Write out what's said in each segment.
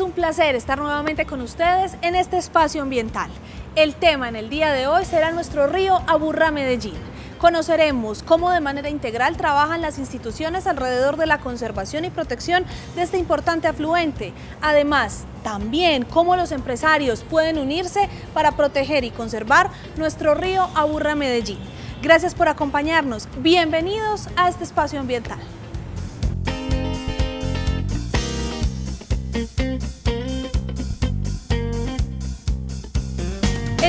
un placer estar nuevamente con ustedes en este espacio ambiental. El tema en el día de hoy será nuestro río Aburrá Medellín. Conoceremos cómo de manera integral trabajan las instituciones alrededor de la conservación y protección de este importante afluente. Además, también cómo los empresarios pueden unirse para proteger y conservar nuestro río Aburrá Medellín. Gracias por acompañarnos. Bienvenidos a este espacio ambiental.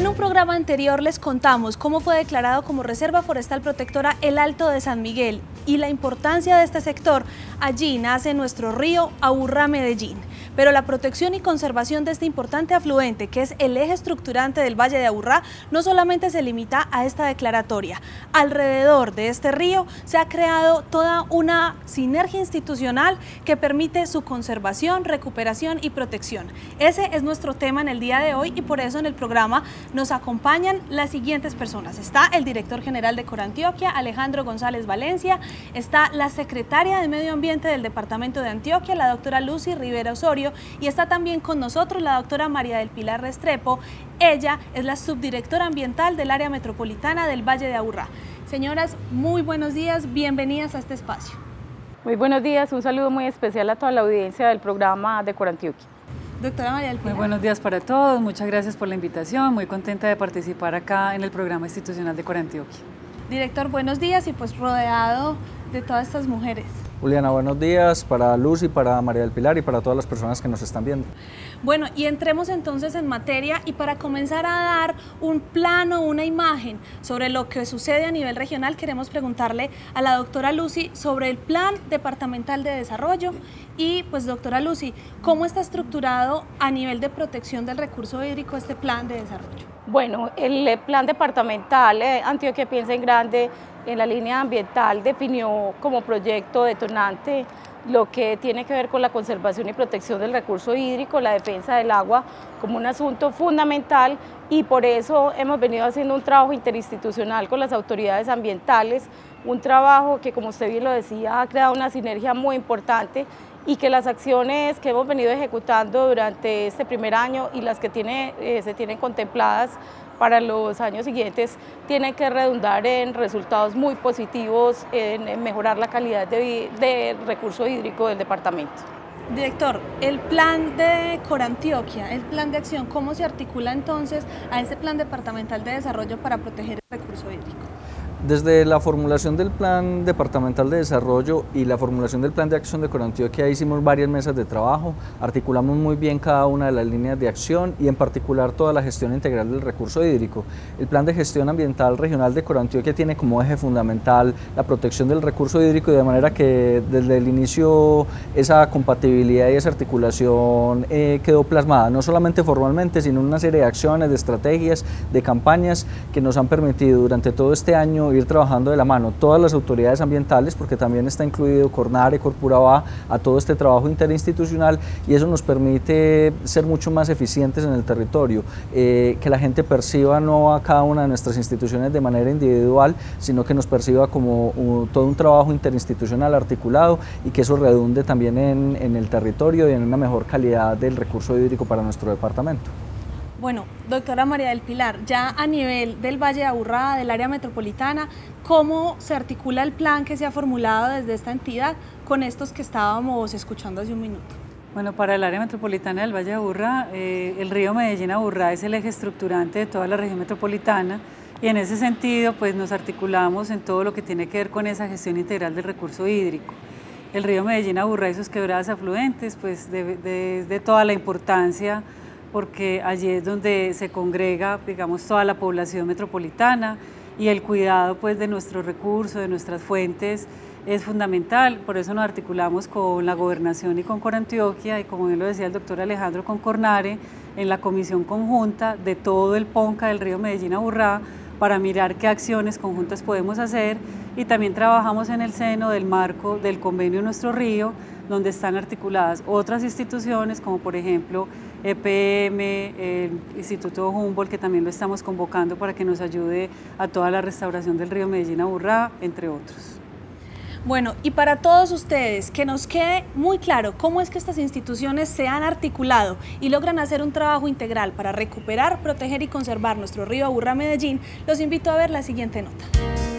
En un programa anterior les contamos cómo fue declarado como Reserva Forestal Protectora el Alto de San Miguel y la importancia de este sector. Allí nace nuestro río Aburrá Medellín. Pero la protección y conservación de este importante afluente, que es el eje estructurante del Valle de Aburrá, no solamente se limita a esta declaratoria. Alrededor de este río se ha creado toda una sinergia institucional que permite su conservación, recuperación y protección. Ese es nuestro tema en el día de hoy y por eso en el programa nos acompañan las siguientes personas. Está el director general de Corantioquia, Alejandro González Valencia, está la secretaria de Medio Ambiente del Departamento de Antioquia, la doctora Lucy Rivera Osorio, y está también con nosotros la doctora María del Pilar Restrepo. Ella es la subdirectora ambiental del área metropolitana del Valle de Aburrá. Señoras, muy buenos días, bienvenidas a este espacio. Muy buenos días, un saludo muy especial a toda la audiencia del programa de Corantioquia. Doctora María del Pilar. Muy buenos días para todos, muchas gracias por la invitación, muy contenta de participar acá en el programa institucional de Corantioquia. Director, buenos días y pues rodeado de todas estas mujeres. Juliana, buenos días para Luz y para María del Pilar y para todas las personas que nos están viendo. Bueno, y entremos entonces en materia y para comenzar a dar un plano, una imagen sobre lo que sucede a nivel regional, queremos preguntarle a la doctora Lucy sobre el Plan Departamental de Desarrollo y pues doctora Lucy, ¿cómo está estructurado a nivel de protección del recurso hídrico este plan de desarrollo? Bueno, el plan departamental eh, Antioquia Piensa en Grande en la línea ambiental definió como proyecto detonante lo que tiene que ver con la conservación y protección del recurso hídrico, la defensa del agua como un asunto fundamental y por eso hemos venido haciendo un trabajo interinstitucional con las autoridades ambientales, un trabajo que como usted bien lo decía ha creado una sinergia muy importante y que las acciones que hemos venido ejecutando durante este primer año y las que eh, se tienen contempladas para los años siguientes tienen que redundar en resultados muy positivos, en, mejorar la calidad de recurso hídrico del departamento. Director, el plan de Corantioquia, el plan de acción, ¿cómo se articula entonces a ese plan departamental de desarrollo para proteger el recurso hídrico? Desde la formulación del Plan Departamental de Desarrollo y la formulación del Plan de Acción de Corantioquia hicimos varias mesas de trabajo, articulamos muy bien cada una de las líneas de acción y en particular toda la gestión integral del recurso hídrico. El Plan de Gestión Ambiental Regional de Corantioquia tiene como eje fundamental la protección del recurso hídrico y de manera que desde el inicio esa compatibilidad y esa articulación eh, quedó plasmada, no solamente formalmente, sino una serie de acciones, de estrategias, de campañas que nos han permitido durante todo este año ir trabajando de la mano todas las autoridades ambientales, porque también está incluido Cornare, Corpuraba, a todo este trabajo interinstitucional y eso nos permite ser mucho más eficientes en el territorio, eh, que la gente perciba no a cada una de nuestras instituciones de manera individual, sino que nos perciba como todo un trabajo interinstitucional articulado y que eso redunde también en, en el territorio y en una mejor calidad del recurso hídrico para nuestro departamento. Bueno, doctora María del Pilar, ya a nivel del Valle de Aburrá, del área metropolitana, ¿cómo se articula el plan que se ha formulado desde esta entidad con estos que estábamos escuchando hace un minuto? Bueno, para el área metropolitana del Valle de Aburrá, eh, el río Medellín-Aburrá es el eje estructurante de toda la región metropolitana y en ese sentido pues nos articulamos en todo lo que tiene que ver con esa gestión integral del recurso hídrico. El río Medellín-Aburrá y sus quebradas afluentes, pues de, de toda la importancia porque allí es donde se congrega, digamos, toda la población metropolitana y el cuidado pues, de nuestros recursos, de nuestras fuentes, es fundamental. Por eso nos articulamos con la gobernación y con Corantioquia y como bien lo decía el doctor Alejandro con Cornare, en la comisión conjunta de todo el PONCA del río Medellín-Aburrá para mirar qué acciones conjuntas podemos hacer y también trabajamos en el seno del marco del convenio Nuestro Río, donde están articuladas otras instituciones como por ejemplo EPM, el Instituto Humboldt, que también lo estamos convocando para que nos ayude a toda la restauración del río Medellín Aburrá, entre otros. Bueno, y para todos ustedes, que nos quede muy claro cómo es que estas instituciones se han articulado y logran hacer un trabajo integral para recuperar, proteger y conservar nuestro río Aburrá Medellín, los invito a ver la siguiente nota.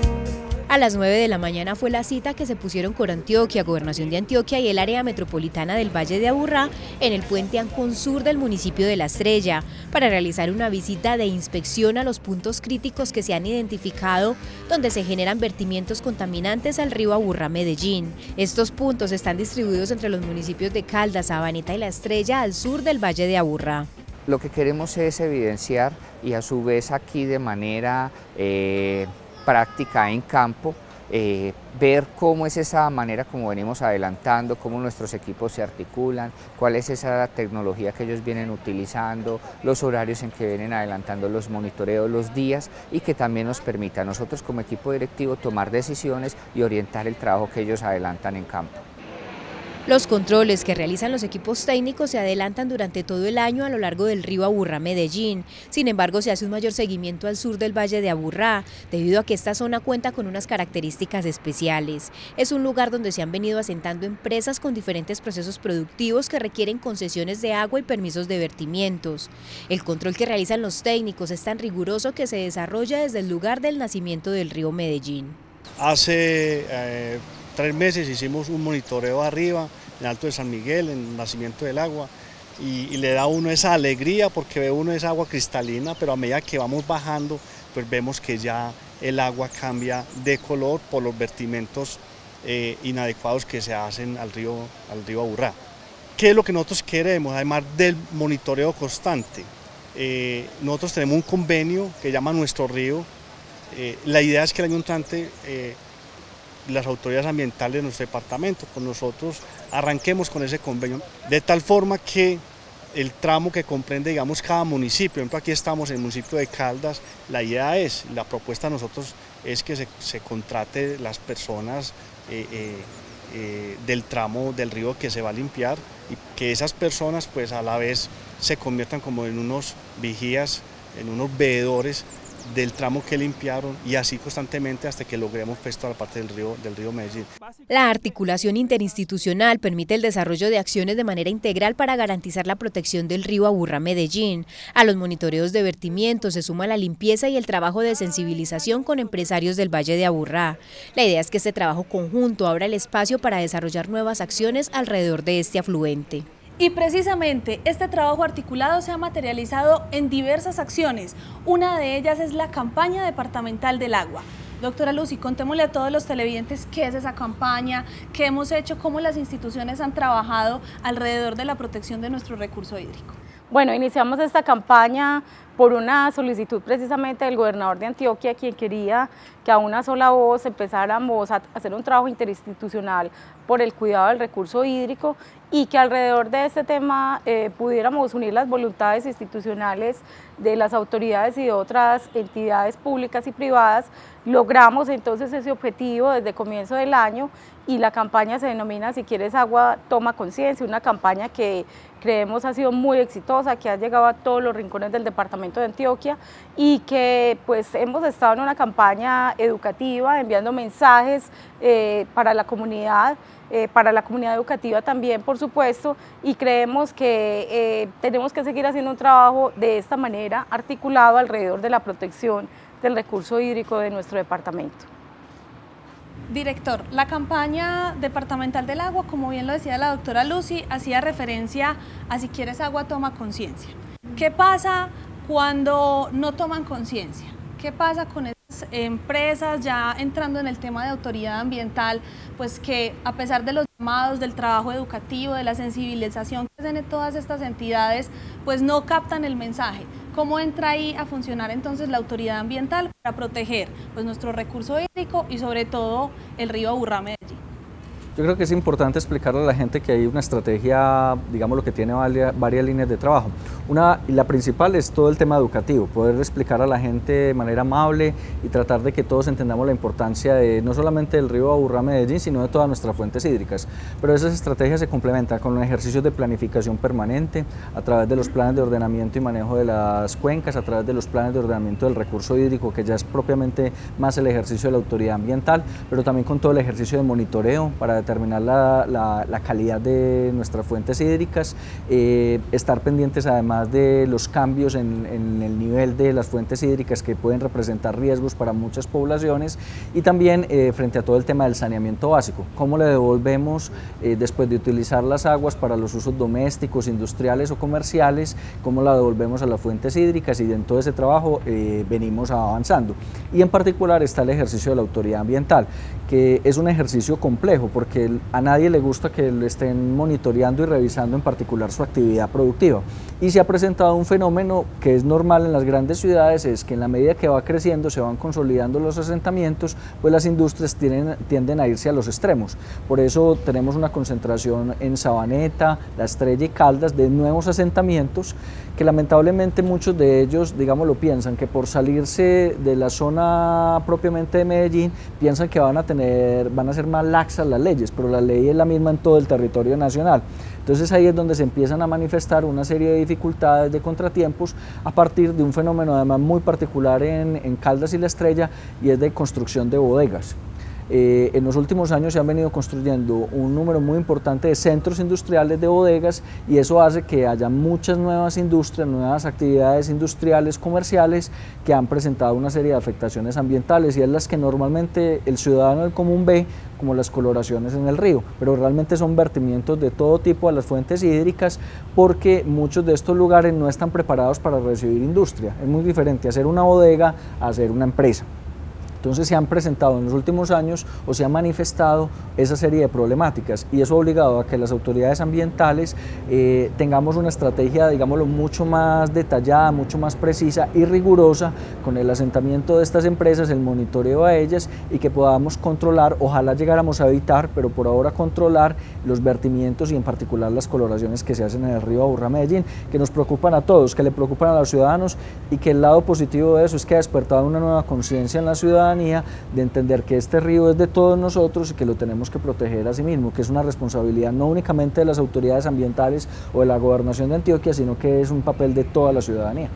A las 9 de la mañana fue la cita que se pusieron con Antioquia, Gobernación de Antioquia y el área metropolitana del Valle de Aburrá en el puente Ancón Sur del municipio de La Estrella para realizar una visita de inspección a los puntos críticos que se han identificado donde se generan vertimientos contaminantes al río Aburrá Medellín. Estos puntos están distribuidos entre los municipios de Caldas, Sabaneta y La Estrella al sur del Valle de Aburrá. Lo que queremos es evidenciar y a su vez aquí de manera eh, práctica en campo, eh, ver cómo es esa manera como venimos adelantando, cómo nuestros equipos se articulan, cuál es esa tecnología que ellos vienen utilizando, los horarios en que vienen adelantando los monitoreos, los días y que también nos permita a nosotros como equipo directivo tomar decisiones y orientar el trabajo que ellos adelantan en campo. Los controles que realizan los equipos técnicos se adelantan durante todo el año a lo largo del río Aburrá Medellín. Sin embargo, se hace un mayor seguimiento al sur del Valle de Aburrá, debido a que esta zona cuenta con unas características especiales. Es un lugar donde se han venido asentando empresas con diferentes procesos productivos que requieren concesiones de agua y permisos de vertimientos. El control que realizan los técnicos es tan riguroso que se desarrolla desde el lugar del nacimiento del río Medellín. Hace eh, tres meses hicimos un monitoreo arriba, en Alto de San Miguel, en el nacimiento del agua, y, le da a uno esa alegría porque ve uno esa agua cristalina, pero a medida que vamos bajando, pues vemos que ya el agua cambia de color por los vertimentos eh, inadecuados que se hacen al río, al río Aburrá. ¿Qué es lo que nosotros queremos, además del monitoreo constante? Eh, nosotros tenemos un convenio que llama Nuestro Río. Eh, la idea es que el año entrante las autoridades ambientales de nuestro departamento, con nosotros arranquemos con ese convenio, de tal forma que el tramo que comprende, digamos, cada municipio, por ejemplo, aquí estamos en el municipio de Caldas, la idea es, la propuesta de nosotros es que se, contrate las personas eh, eh, eh, del tramo del río que se va a limpiar y que esas personas pues a la vez se conviertan como en unos vigías, en unos veedores del tramo que limpiaron y así constantemente hasta que logremos pues toda la parte del río, del río Medellín. La articulación interinstitucional permite el desarrollo de acciones de manera integral para garantizar la protección del río Aburra Medellín. A los monitoreos de vertimiento se suma la limpieza y el trabajo de sensibilización con empresarios del Valle de Aburrá. La idea es que este trabajo conjunto abra el espacio para desarrollar nuevas acciones alrededor de este afluente. Y precisamente este trabajo articulado se ha materializado en diversas acciones. Una de ellas es la campaña departamental del agua. Doctora Lucy, contémosle a todos los televidentes qué es esa campaña, qué hemos hecho, cómo las instituciones han trabajado alrededor de la protección de nuestro recurso hídrico. Bueno, iniciamos esta campaña por una solicitud precisamente del gobernador de Antioquia, quien quería que a una sola voz empezáramos a hacer un trabajo interinstitucional por el cuidado del recurso hídrico y que alrededor de este tema eh, pudiéramos unir las voluntades institucionales de las autoridades y de otras entidades públicas y privadas. Logramos entonces ese objetivo desde comienzo del año y la campaña se denomina Si quieres agua, toma conciencia, una campaña que creemos ha sido muy exitosa, que ha llegado a todos los rincones del departamento de Antioquia y que pues hemos estado en una campaña educativa enviando mensajes eh, para la comunidad, eh, para la comunidad educativa también por supuesto y creemos que eh, tenemos que seguir haciendo un trabajo de esta manera articulado alrededor de la protección del recurso hídrico de nuestro departamento. Director, la campaña departamental del agua, como bien lo decía la doctora Lucy, hacía referencia a si quieres agua, toma conciencia. ¿Qué pasa cuando no toman conciencia? ¿Qué pasa con esas empresas ya entrando en el tema de autoridad ambiental? Pues que a pesar de los llamados, del trabajo educativo, de la sensibilización que hacen todas estas entidades, pues no captan el mensaje. ¿Cómo entra ahí a funcionar entonces la autoridad ambiental para proteger pues, nuestro recurso hídrico y sobre todo el río Aburrá Medellín? Yo creo que es importante explicarle a la gente que hay una estrategia, digamos, lo que tiene varias, líneas de trabajo. Una, y la principal es todo el tema educativo, poder explicar a la gente de manera amable y tratar de que todos entendamos la importancia de no solamente del río Aburrá Medellín, sino de todas nuestras fuentes hídricas. Pero esas estrategias se complementan con ejercicios de planificación permanente, a través de los planes de ordenamiento y manejo de las cuencas, a través de los planes de ordenamiento del recurso hídrico, que ya es propiamente más el ejercicio de la autoridad ambiental, pero también con todo el ejercicio de monitoreo para determinar la, la, calidad de nuestras fuentes hídricas, eh, estar pendientes además de los cambios en, en, el nivel de las fuentes hídricas que pueden representar riesgos para muchas poblaciones y también eh, frente a todo el tema del saneamiento básico, cómo le devolvemos eh, después de utilizar las aguas para los usos domésticos, industriales o comerciales, cómo la devolvemos a las fuentes hídricas y en todo ese trabajo venimos avanzando. Y en particular está el ejercicio de la autoridad ambiental, que es un ejercicio complejo porque a nadie le gusta que le estén monitoreando y revisando en particular su actividad productiva. Y se ha presentado un fenómeno que es normal en las grandes ciudades, es que en la medida que va creciendo, se van consolidando los asentamientos, pues las industrias tienden, tienden a irse a los extremos. Por eso tenemos una concentración en Sabaneta, La Estrella y Caldas de nuevos asentamientos que lamentablemente muchos de ellos, digamos, lo piensan, que por salirse de la zona propiamente de Medellín, piensan que van a tener, van a ser más laxas las leyes, pero la ley es la misma en todo el territorio nacional. Entonces ahí es donde se empiezan a manifestar una serie de dificultades, de contratiempos, a partir de un fenómeno además muy particular en, en Caldas y La Estrella, y es de construcción de bodegas. Eh, en los últimos años se han venido construyendo un número muy importante de centros industriales de bodegas y eso hace que haya muchas nuevas industrias, nuevas actividades industriales, comerciales que han presentado una serie de afectaciones ambientales y es las que normalmente el ciudadano del común ve como las coloraciones en el río, pero realmente son vertimientos de todo tipo a las fuentes hídricas porque muchos de estos lugares no están preparados para recibir industria. Es muy diferente hacer una bodega a hacer una empresa. Entonces se han presentado en los últimos años o se ha manifestado esa serie de problemáticas y eso ha obligado a que las autoridades ambientales eh, tengamos una estrategia, digámoslo, mucho más detallada, mucho más precisa y rigurosa con el asentamiento de estas empresas, el monitoreo a ellas y que podamos controlar, ojalá llegáramos a evitar, pero por ahora controlar los vertimientos y en particular las coloraciones que se hacen en el río Aburra Medellín, que nos preocupan a todos, que le preocupan a los ciudadanos y que el lado positivo de eso es que ha despertado una nueva conciencia en la ciudad de entender que este río es de todos nosotros y que lo tenemos que proteger a sí mismo, que es una responsabilidad no únicamente de las autoridades ambientales o de la gobernación de Antioquia, sino que es un papel de toda la ciudadanía.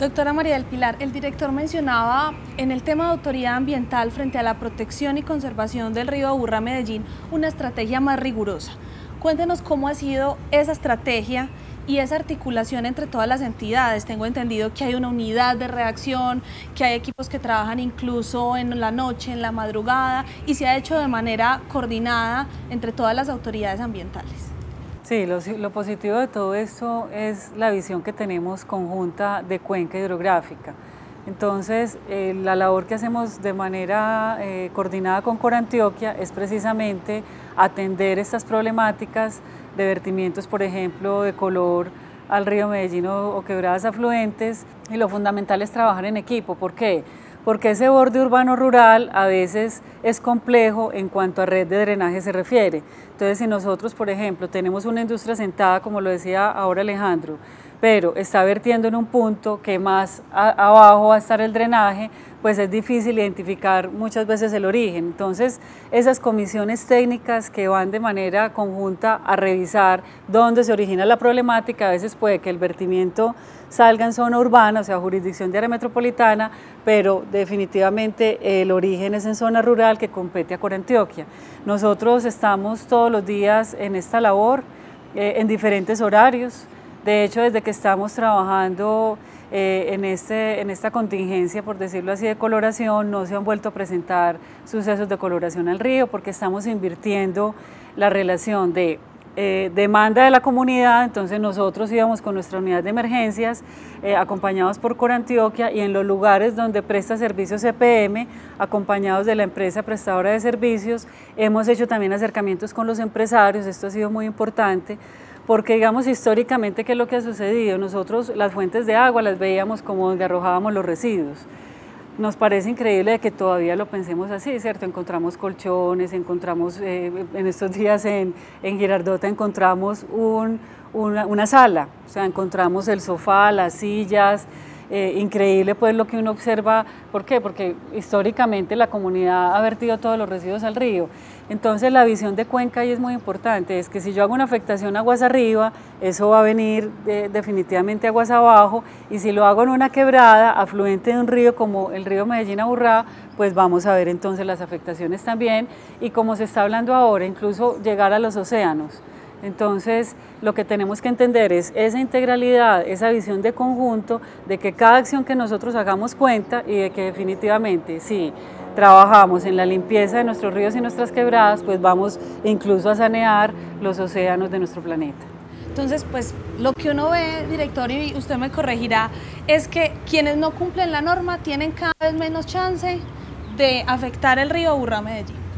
Doctora María del Pilar, el director mencionaba en el tema de autoridad ambiental frente a la protección y conservación del río Aburrá Medellín una estrategia más rigurosa. Cuéntenos cómo ha sido esa estrategia y esa articulación entre todas las entidades. Tengo entendido que hay una unidad de reacción, que hay equipos que trabajan incluso en la noche, en la madrugada y se ha hecho de manera coordinada entre todas las autoridades ambientales. Sí, lo, positivo de todo esto es la visión que tenemos conjunta de cuenca hidrográfica. Entonces, eh, la labor que hacemos de manera eh, coordinada con Corantioquia es precisamente atender estas problemáticas de vertimientos, por ejemplo, de color al río Medellín o, quebradas afluentes. Y lo fundamental es trabajar en equipo. ¿Por qué? Porque ese borde urbano rural a veces es complejo en cuanto a red de drenaje se refiere. Entonces, si nosotros, por ejemplo, tenemos una industria sentada, como lo decía ahora Alejandro, pero está vertiendo en un punto que más abajo va a estar el drenaje, pues es difícil identificar muchas veces el origen. Entonces, esas comisiones técnicas que van de manera conjunta a revisar dónde se origina la problemática, a veces puede que el vertimiento salga en zona urbana, o sea, jurisdicción de área metropolitana, pero definitivamente el origen es en zona rural que compete a Corantioquia. Nosotros estamos todos los días en esta labor, eh, en diferentes horarios, de hecho, desde que estamos trabajando eh, en, este, en esta contingencia, por decirlo así, de coloración, no se han vuelto a presentar sucesos de coloración al río porque estamos invirtiendo la relación de eh, demanda de la comunidad, entonces nosotros íbamos con nuestra unidad de emergencias, eh, acompañados por Corantioquia, y en los lugares donde presta servicios CPM, acompañados de la empresa prestadora de servicios, hemos hecho también acercamientos con los empresarios, esto ha sido muy importante, porque digamos históricamente qué es lo que ha sucedido. Nosotros las fuentes de agua las veíamos como donde arrojábamos los residuos. nos parece increíble que todavía lo pensemos así, ¿cierto? Encontramos colchones, encontramos, eh, en estos días en, en Girardota encontramos un, una, una, sala, o sea, encontramos el sofá, las sillas, eh, increíble pues lo que uno observa, ¿por qué? Porque históricamente la comunidad ha vertido todos los residuos al río. Entonces la visión de cuenca ahí es muy importante, es que si yo hago una afectación aguas arriba, eso va a venir definitivamente aguas abajo, y si lo hago en una quebrada, afluente de un río como el río Medellín Aburrá, pues vamos a ver entonces las afectaciones también, y como se está hablando ahora, incluso llegar a los océanos. Entonces, lo que tenemos que entender es esa integralidad, esa visión de conjunto, de que cada acción que nosotros hagamos cuenta y de que definitivamente si trabajamos en la limpieza de nuestros ríos y nuestras quebradas, pues vamos incluso a sanear los océanos de nuestro planeta. Entonces, pues lo que uno ve, director, y usted me corregirá, es que quienes no cumplen la norma tienen cada vez menos chance de afectar el río Burra Medellín.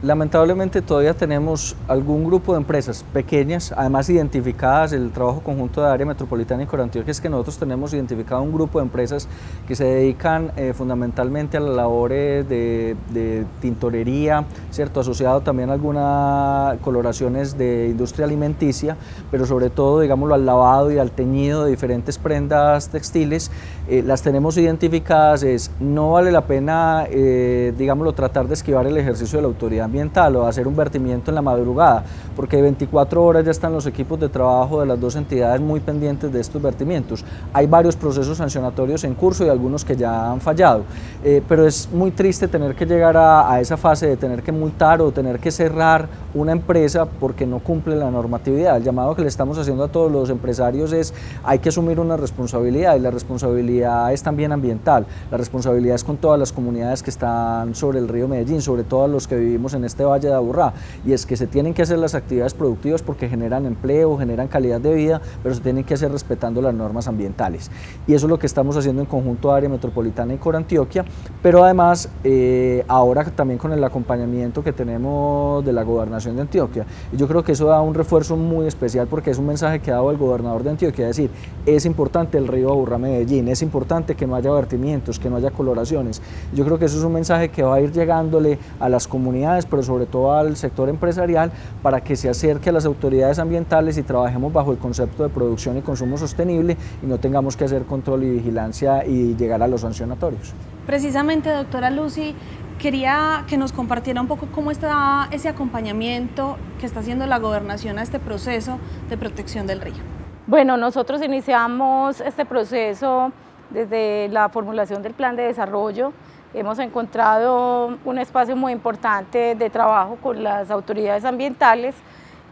Lamentablemente todavía tenemos algún grupo de empresas pequeñas, además identificadas, el trabajo conjunto de área metropolitana y Corantioquia es que nosotros tenemos identificado un grupo de empresas que se dedican eh, fundamentalmente a las labores de, de, tintorería, ¿cierto? asociado también a algunas coloraciones de industria alimenticia, pero sobre todo, digámoslo, al lavado y al teñido de diferentes prendas textiles, eh, las tenemos identificadas, es no vale la pena, eh, digámoslo, tratar de esquivar el ejercicio de la autoridad ambiental o hacer un vertimiento en la madrugada, porque 24 horas ya están los equipos de trabajo de las dos entidades muy pendientes de estos vertimientos. Hay varios procesos sancionatorios en curso y algunos que ya han fallado, eh, pero es muy triste tener que llegar a, a, esa fase de tener que multar o tener que cerrar una empresa porque no cumple la normatividad. El llamado que le estamos haciendo a todos los empresarios es hay que asumir una responsabilidad y la responsabilidad es también ambiental. La responsabilidad es con todas las comunidades que están sobre el río Medellín, sobre todos los que vivimos en este Valle de Aburrá, y es que se tienen que hacer las actividades productivas porque generan empleo, generan calidad de vida, pero se tienen que hacer respetando las normas ambientales. Y eso es lo que estamos haciendo en conjunto Área Metropolitana y Corantioquia, pero además eh, ahora también con el acompañamiento que tenemos de la Gobernación de Antioquia. Y yo creo que eso da un refuerzo muy especial porque es un mensaje que ha dado el gobernador de Antioquia, es decir, es importante el río Aburrá Medellín, es importante que no haya vertimientos, que no haya coloraciones. Yo creo que eso es un mensaje que va a ir llegándole a las comunidades, pero sobre todo al sector empresarial, para que se acerque a las autoridades ambientales y trabajemos bajo el concepto de producción y consumo sostenible y no tengamos que hacer control y vigilancia y llegar a los sancionatorios. Precisamente, doctora Lucy, quería que nos compartiera un poco cómo está ese acompañamiento que está haciendo la gobernación a este proceso de protección del río. Bueno, nosotros iniciamos este proceso desde la formulación del plan de desarrollo Hemos encontrado un espacio muy importante de trabajo con las autoridades ambientales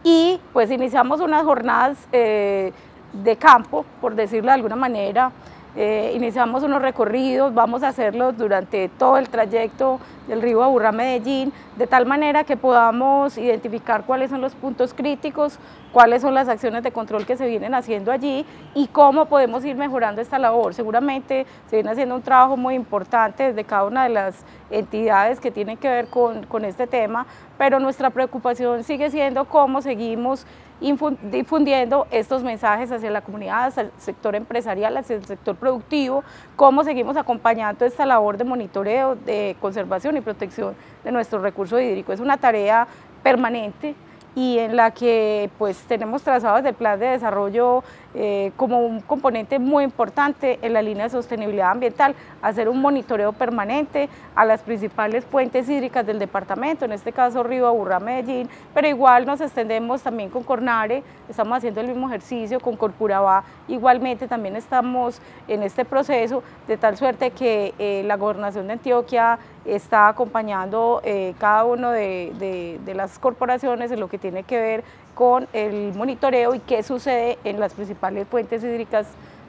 y pues iniciamos unas jornadas eh, de campo, por decirlo de alguna manera, eh, iniciamos unos recorridos, vamos a hacerlos durante todo el trayecto del río Aburrá Medellín, de tal manera que podamos identificar cuáles son los puntos críticos, cuáles son las acciones de control que se vienen haciendo allí y cómo podemos ir mejorando esta labor. Seguramente se viene haciendo un trabajo muy importante desde cada una de las entidades que tienen que ver con, con este tema, pero nuestra preocupación sigue siendo cómo seguimos difundiendo estos mensajes hacia la comunidad, hacia el sector empresarial, hacia el sector productivo, cómo seguimos acompañando esta labor de monitoreo, de conservación y protección de nuestro recurso hídrico. Es una tarea permanente y en la que pues tenemos trazado desde el plan de desarrollo eh, como un componente muy importante en la línea de sostenibilidad ambiental, hacer un monitoreo permanente a las principales fuentes hídricas del departamento, en este caso Río Aburrá, Medellín, pero igual nos extendemos también con Cornare, estamos haciendo el mismo ejercicio con Corcurabá, igualmente también estamos en este proceso, de tal suerte que eh, la gobernación de Antioquia está acompañando eh, cada de, de las corporaciones en lo que tiene que ver con el monitoreo y qué sucede en las principales fuentes hídricas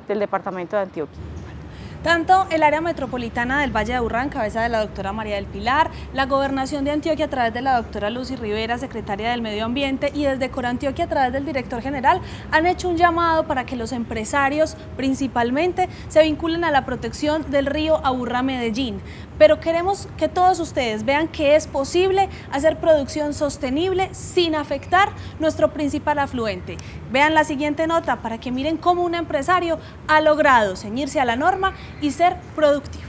del departamento de Antioquia. Tanto el área metropolitana del Valle de Aburrá, en cabeza de la doctora María del Pilar, la gobernación de Antioquia a través de la doctora Lucy Rivera, secretaria del Medio Ambiente, y desde Corantioquia a través del director general, han hecho un llamado para que los empresarios, principalmente, se vinculen a la protección del río Aburrá Medellín. Pero queremos que todos ustedes vean que es posible hacer producción sostenible sin afectar nuestro principal afluente. Vean la siguiente nota para que miren cómo un empresario ha logrado ceñirse a la norma y ser productivo.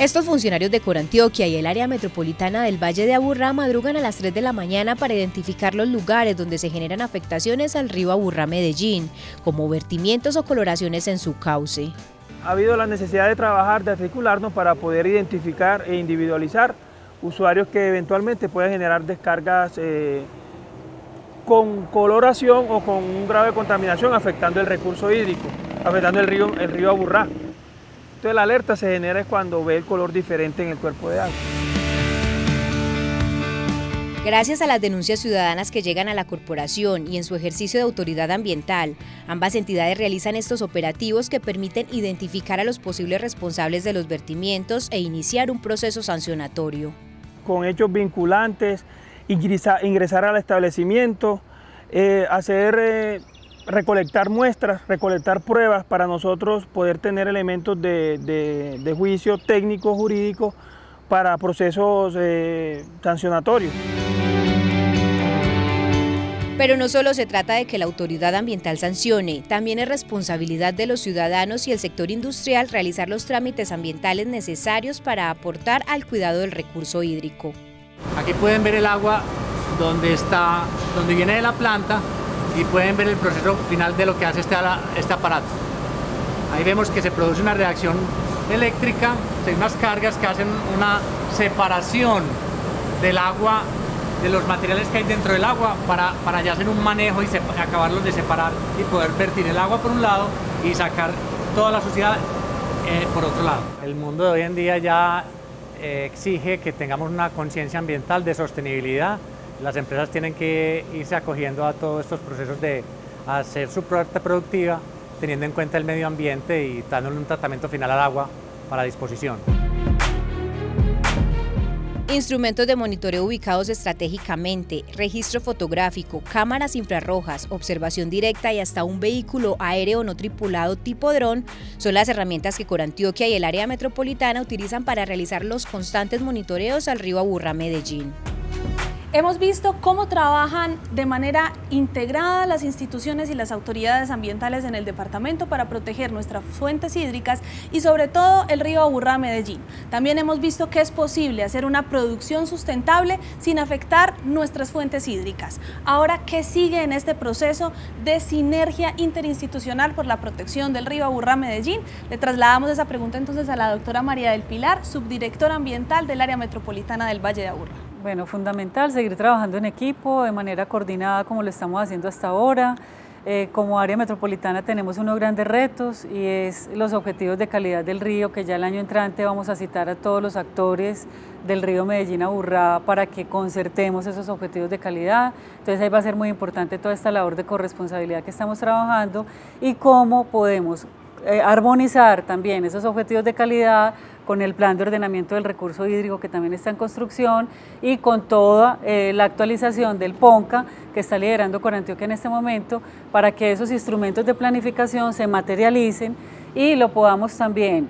Estos funcionarios de Corantioquia y el área metropolitana del Valle de Aburrá madrugan a las 3 de la mañana para identificar los lugares donde se generan afectaciones al río Aburrá Medellín, como vertimientos o coloraciones en su cauce. Ha habido la necesidad de trabajar, de articularnos para poder identificar e individualizar usuarios que eventualmente puedan generar descargas eh, con coloración o con un grado de contaminación afectando el recurso hídrico, afectando el río, el río Aburrá. Entonces la alerta se genera cuando ve el color diferente en el cuerpo de agua. Gracias a las denuncias ciudadanas que llegan a la corporación y en su ejercicio de autoridad ambiental, ambas entidades realizan estos operativos que permiten identificar a los posibles responsables de los vertimientos e iniciar un proceso sancionatorio. Con hechos vinculantes, ingresar al establecimiento, eh, hacer eh, recolectar muestras, recolectar pruebas para nosotros poder tener elementos de, juicio técnico, jurídico para procesos eh, sancionatorios. Pero no solo se trata de que la autoridad ambiental sancione, también es responsabilidad de los ciudadanos y el sector industrial realizar los trámites ambientales necesarios para aportar al cuidado del recurso hídrico. Aquí pueden ver el agua donde, está, donde viene de la planta y pueden ver el proceso final de lo que hace este, este aparato. Ahí vemos que se produce una reacción eléctrica, hay unas cargas que hacen una separación del agua, de los materiales que hay dentro del agua para, para ya hacer un manejo y acabarlos de separar y poder vertir el agua por un lado y sacar toda la suciedad eh, por otro lado. El mundo de hoy en día ya eh, exige que tengamos una conciencia ambiental de sostenibilidad las empresas tienen que irse acogiendo a todos estos procesos de hacer su parte productiva, teniendo en cuenta el medio ambiente y dándole un tratamiento final al agua para disposición. Instrumentos de monitoreo ubicados estratégicamente, registro fotográfico, cámaras infrarrojas, observación directa y hasta un vehículo aéreo no tripulado tipo dron son las herramientas que Corantioquia y el área metropolitana utilizan para realizar los constantes monitoreos al río Aburrá Medellín. Hemos visto cómo trabajan de manera integrada las instituciones y las autoridades ambientales en el departamento para proteger nuestras fuentes hídricas y sobre todo el río Aburrá Medellín. También hemos visto que es posible hacer una producción sustentable sin afectar nuestras fuentes hídricas. Ahora, ¿qué sigue en este proceso de sinergia interinstitucional por la protección del río Aburrá Medellín? Le trasladamos esa pregunta entonces a la doctora María del Pilar, subdirectora ambiental del área metropolitana del Valle de Aburrá. Bueno, fundamental seguir trabajando en equipo, de manera coordinada como lo estamos haciendo hasta ahora. Eh, como área metropolitana tenemos unos grandes retos y es los objetivos de calidad del río, que ya el año entrante vamos a citar a todos los actores del río Medellín Aburrá para que concertemos esos objetivos de calidad. Entonces ahí va a ser muy importante toda esta labor de corresponsabilidad que estamos trabajando y cómo podemos eh, armonizar también esos objetivos de calidad con el plan de ordenamiento del recurso hídrico que también está en construcción y con toda eh, la actualización del PONCA que está liderando Corantioquia en este momento para que esos instrumentos de planificación se materialicen y lo podamos también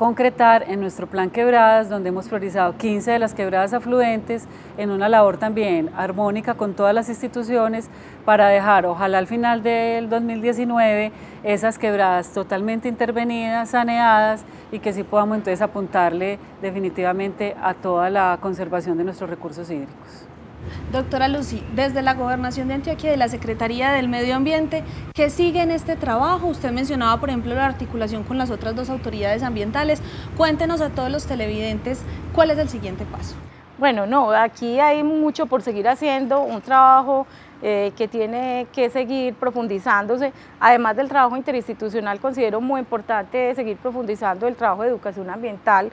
concretar en nuestro plan quebradas, donde hemos priorizado 15 de las quebradas afluentes en una labor también armónica con todas las instituciones para dejar, ojalá al final del 2019, esas quebradas totalmente intervenidas, saneadas y que sí podamos entonces apuntarle definitivamente a toda la conservación de nuestros recursos hídricos. Doctora Lucy, desde la Gobernación de Antioquia y la Secretaría del Medio Ambiente, ¿qué sigue en este trabajo? Usted mencionaba, por ejemplo, la articulación con las otras dos autoridades ambientales. Cuéntenos a todos los televidentes cuál es el siguiente paso. Bueno, no, aquí hay mucho por seguir haciendo, un trabajo eh, que tiene que seguir profundizándose. Además del trabajo interinstitucional, considero muy importante seguir profundizando el trabajo de educación ambiental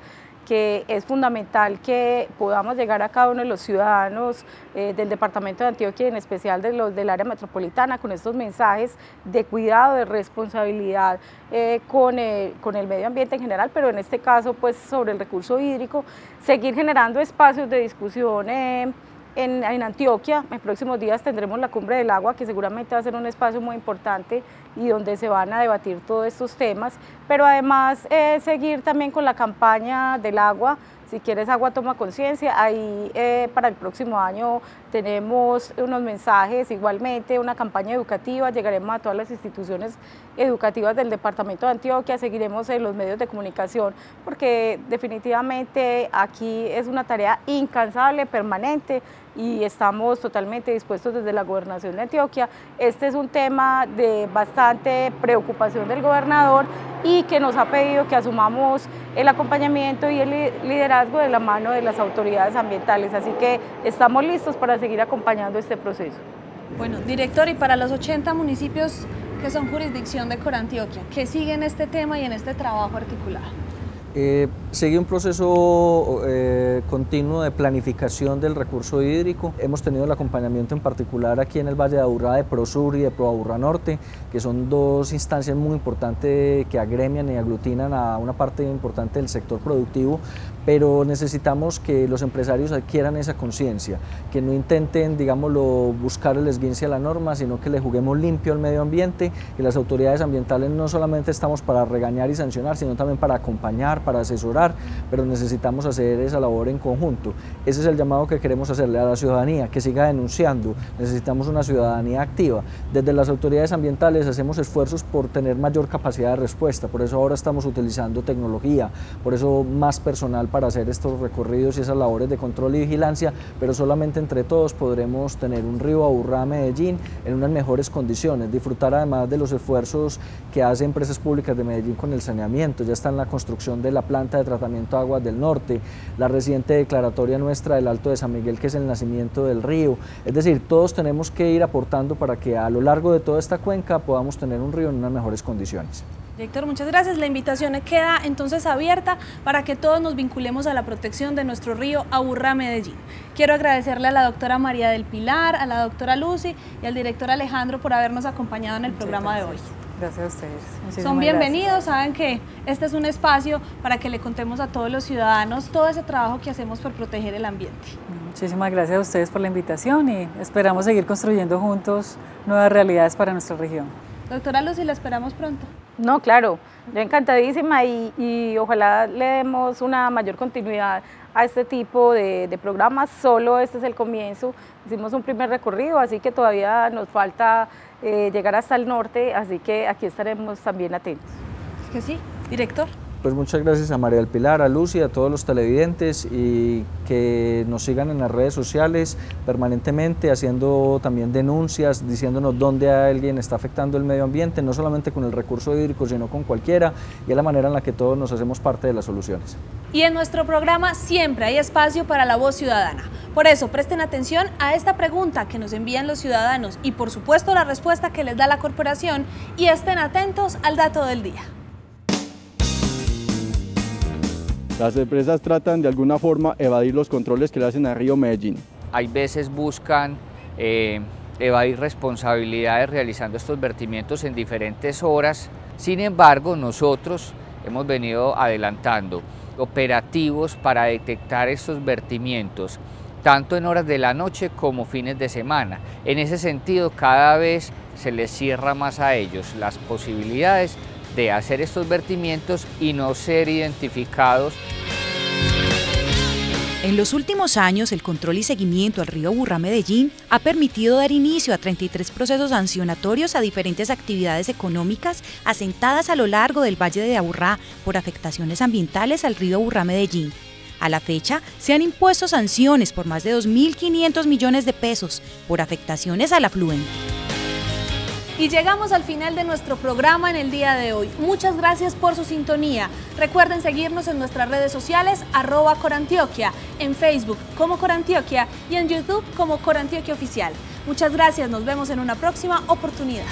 que es fundamental que podamos llegar a cada uno de los ciudadanos eh, del departamento de Antioquia y en especial de los del área metropolitana con estos mensajes de cuidado, de responsabilidad eh, con, el medio ambiente en general, pero en este caso pues sobre el recurso hídrico, seguir generando espacios de discusión en, Antioquia. En próximos días tendremos la Cumbre del Agua, que seguramente va a ser un espacio muy importante y donde se van a debatir todos estos temas, pero además eh, seguir también con la campaña del agua Si quieres agua, toma conciencia. Ahí eh, para el próximo año tenemos unos mensajes, igualmente una campaña educativa, llegaremos a todas las instituciones educativas del Departamento de Antioquia, seguiremos en los medios de comunicación, porque definitivamente aquí es una tarea incansable, permanente, y estamos totalmente dispuestos desde la Gobernación de Antioquia. Este es un tema de bastante preocupación del gobernador y que nos ha pedido que asumamos el acompañamiento y el liderazgo de la mano de las autoridades ambientales. Así que estamos listos para seguir acompañando este proceso. Bueno, director, y para los 80 municipios que son jurisdicción de Corantioquia, que siguen este tema y en este trabajo articulado. Eh, sigue un proceso eh, continuo de planificación del recurso hídrico. Hemos tenido el acompañamiento en particular aquí en el Valle de Aburrá de ProSur y de ProAburrá Norte, que son dos instancias muy importantes que agremian y aglutinan a una parte importante del sector productivo, pero necesitamos que los empresarios adquieran esa conciencia, que no intenten, digámoslo, buscar el esguince a la norma, sino que le juguemos limpio al medio ambiente, que las autoridades ambientales no solamente estamos para regañar y sancionar, sino también para acompañar, para asesorar, pero necesitamos hacer esa labor en conjunto. Ese es el llamado que queremos hacerle a la ciudadanía, que siga denunciando. Necesitamos una ciudadanía activa. Desde las autoridades ambientales hacemos esfuerzos por tener mayor capacidad de respuesta, por eso ahora estamos utilizando tecnología, por eso más personal para hacer estos recorridos y esas labores de control y vigilancia, pero solamente entre todos podremos tener un río Aburrá Medellín en unas mejores condiciones, disfrutar además de los esfuerzos que hace Empresas Públicas de Medellín con el saneamiento, ya está en la construcción de la planta de tratamiento de aguas del norte, la reciente declaratoria nuestra del Alto de San Miguel, que es el nacimiento del río. Es decir, todos tenemos que ir aportando para que a lo largo de toda esta cuenca podamos tener un río en unas mejores condiciones. Director, muchas gracias. La invitación queda entonces abierta para que todos nos vinculemos a la protección de nuestro río Aburrá Medellín. Quiero agradecerle a la doctora María del Pilar, a la doctora Lucy y al director Alejandro por habernos acompañado en el programa de hoy. Gracias a ustedes. Son bienvenidos, saben que este es un espacio para que le contemos a todos los ciudadanos todo ese trabajo que hacemos por proteger el ambiente. Muchísimas gracias a ustedes por la invitación y esperamos seguir construyendo juntos nuevas realidades para nuestra región. Doctora Lucy, la esperamos pronto. No, claro, yo encantadísima y, ojalá le demos una mayor continuidad a este tipo de, de, programas. Solo este es el comienzo. Hicimos un primer recorrido, así que todavía nos falta eh, llegar hasta el norte, así que aquí estaremos también atentos. Que sí, director. Pues muchas gracias a María del Pilar, a Lucy, a todos los televidentes y que nos sigan en las redes sociales permanentemente haciendo también denuncias, diciéndonos dónde alguien está afectando el medio ambiente, no solamente con el recurso hídrico, sino con cualquiera y es la manera en la que todos nos hacemos parte de las soluciones. Y en nuestro programa siempre hay espacio para la voz ciudadana. Por eso presten atención a esta pregunta que nos envían los ciudadanos y por supuesto la respuesta que les da la corporación y estén atentos al dato del día. Las empresas tratan de alguna forma evadir los controles que le hacen a Río Medellín. Hay veces buscan eh, evadir responsabilidades realizando estos vertimientos en diferentes horas. Sin embargo, nosotros hemos venido adelantando operativos para detectar estos vertimientos tanto en horas de la noche como fines de semana. En ese sentido, cada vez se les cierra más a ellos las posibilidades de hacer estos vertimientos y no ser identificados. En los últimos años, el control y seguimiento al río Burra Medellín ha permitido dar inicio a 33 procesos sancionatorios a diferentes actividades económicas asentadas a lo largo del Valle de Aburrá por afectaciones ambientales al río Burra Medellín. A la fecha, se han impuesto sanciones por más de 2.500 millones de pesos por afectaciones al afluente. Y llegamos al final de nuestro programa en el día de hoy. Muchas gracias por su sintonía. Recuerden seguirnos en nuestras redes sociales, arroba Corantioquia, en Facebook como Corantioquia y en YouTube como Corantioquia Oficial. Muchas gracias, nos vemos en una próxima oportunidad.